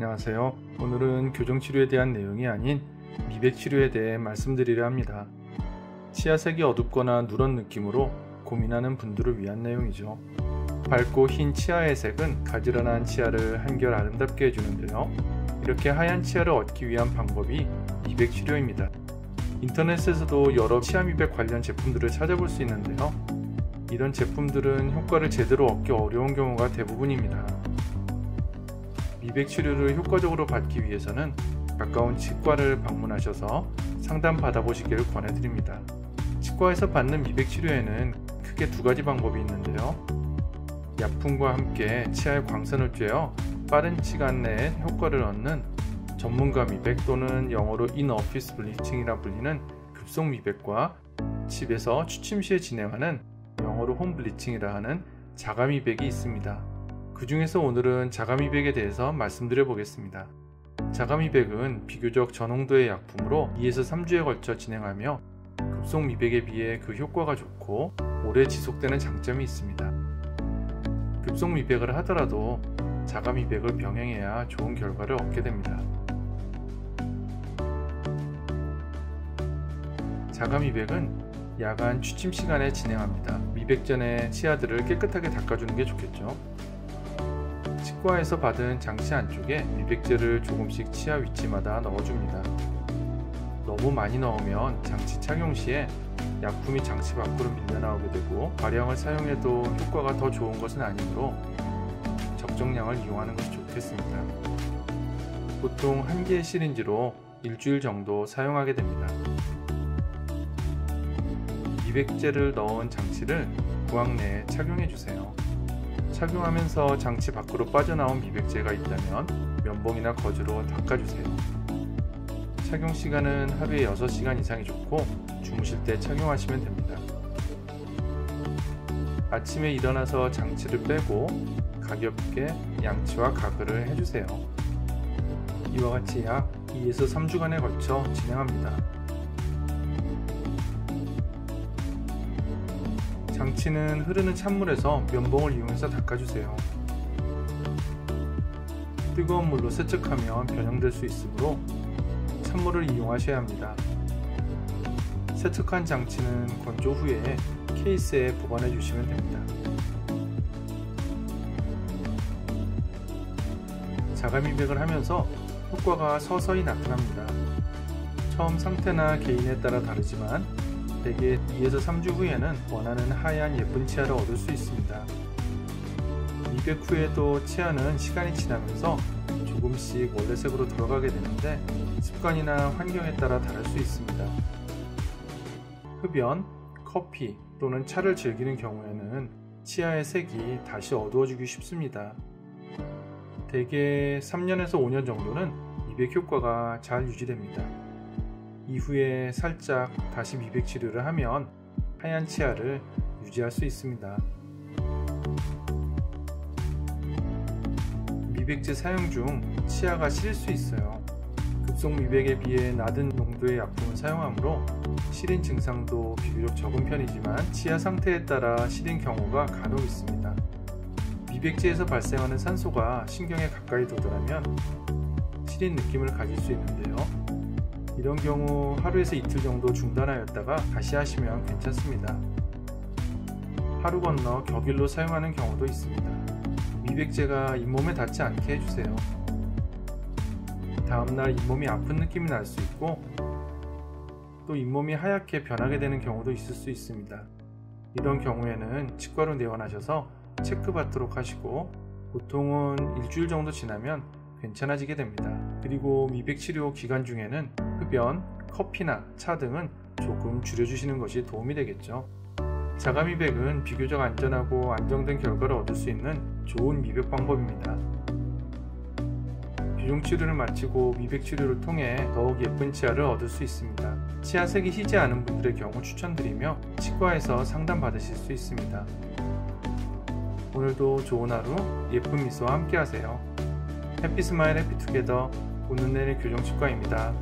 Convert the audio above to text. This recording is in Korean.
안녕하세요. 오늘은 교정치료에 대한 내용이 아닌 미백치료에 대해 말씀드리려 합니다. 치아색이 어둡거나 누런 느낌으로 고민하는 분들을 위한 내용이죠. 밝고 흰 치아의 색은 가지런한 치아를 한결 아름답게 해주는데요. 이렇게 하얀 치아를 얻기 위한 방법이 미백치료입니다. 인터넷에서도 여러 치아 미백 관련 제품들을 찾아볼 수 있는데요. 이런 제품들은 효과를 제대로 얻기 어려운 경우가 대부분입니다. 미백 치료를 효과적으로 받기 위해서는 가까운 치과를 방문하셔서 상담 받아보시기를 권해드립니다. 치과에서 받는 미백 치료에는 크게 두 가지 방법이 있는데요. 약품과 함께 치아에 광선을 쬐어 빠른 시간 내에 효과를 얻는 전문가 미백 또는 영어로 인어피스 블리칭이라 불리는 급속 미백과 집에서 취침 시에 진행하는 영어로 홈 블리칭이라 하는 자가 미백이 있습니다. 그 중에서 오늘은 자가미백에 대해서 말씀드려 보겠습니다. 자가미백은 비교적 저농도의 약품으로 2에서 3주에 걸쳐 진행하며 급속 미백에 비해 그 효과가 좋고 오래 지속되는 장점이 있습니다. 급속 미백을 하더라도 자가 미백을 병행해야 좋은 결과를 얻게 됩니다. 자가 미백은 야간 취침 시간에 진행합니다. 미백 전에 치아들을 깨끗하게 닦아주는 게 좋겠죠. 치과에서 받은 장치 안쪽에 미백제를 조금씩 치아 위치마다 넣어줍니다. 너무 많이 넣으면 장치 착용 시에 약품이 장치 밖으로 밀려나오게 되고 과량을 사용해도 효과가 더 좋은 것은 아니므로 적정량을 이용하는 것이 좋겠습니다. 보통 한 개의 시린지로 일주일 정도 사용하게 됩니다. 미백제를 넣은 장치를 구황 내에 착용해 주세요. 착용하면서 장치 밖으로 빠져나온 미백제가 있다면 면봉이나 거즈로 닦아주세요. 착용 시간은 하루에 6시간 이상이 좋고 주무실 때 착용하시면 됩니다. 아침에 일어나서 장치를 빼고 가볍게 양치와 가글을 해주세요. 이와 같이 약 2에서 3주간에 걸쳐 진행합니다. 장치는 흐르는 찬물에서 면봉을 이용해서 닦아주세요. 뜨거운 물로 세척하면 변형될 수 있으므로 찬물을 이용하셔야 합니다. 세척한 장치는 건조 후에 케이스에 보관해 주시면 됩니다. 자가미백을 하면서 효과가 서서히 나타납니다. 처음 상태나 개인에 따라 다르지만 대개 2에서 3주 후에는 원하는 하얀 예쁜 치아를 얻을 수 있습니다. 미백 후에도 치아는 시간이 지나면서 조금씩 원래 색으로 돌아가게 되는데 습관이나 환경에 따라 다를 수 있습니다. 흡연, 커피 또는 차를 즐기는 경우에는 치아의 색이 다시 어두워지기 쉽습니다. 대개 3년에서 5년 정도는 미백 효과가 잘 유지됩니다. 이후에 살짝 다시 미백 치료를 하면 하얀 치아를 유지할 수 있습니다. 미백제 사용 중 치아가 시릴 수 있어요. 급속 미백에 비해 낮은 농도의 약품을 사용하므로 시린 증상도 비교적 적은 편이지만 치아 상태에 따라 시린 경우가 간혹 있습니다. 미백제에서 발생하는 산소가 신경에 가까이 도달하면 시린 느낌을 가질 수 있는데요. 이런 경우 하루에서 이틀 정도 중단하였다가 다시 하시면 괜찮습니다. 하루 건너 격일로 사용하는 경우도 있습니다. 미백제가 잇몸에 닿지 않게 해주세요. 다음날 잇몸이 아픈 느낌이 날 수 있고 또 잇몸이 하얗게 변하게 되는 경우도 있을 수 있습니다. 이런 경우에는 치과로 내원하셔서 체크받도록 하시고 보통은 일주일 정도 지나면 괜찮아지게 됩니다. 그리고 미백 치료 기간 중에는 흡연, 커피나 차 등은 조금 줄여주시는 것이 도움이 되겠죠. 자가 미백은 비교적 안전하고 안정된 결과를 얻을 수 있는 좋은 미백 방법입니다. 교정 치료를 마치고 미백 치료를 통해 더욱 예쁜 치아를 얻을 수 있습니다. 치아색이 희지 않은 분들의 경우 추천드리며 치과에서 상담 받으실 수 있습니다. 오늘도 좋은 하루 예쁜 미소와 함께 하세요. 해피 스마일 해피 투게더 오늘 내일 교정치과입니다.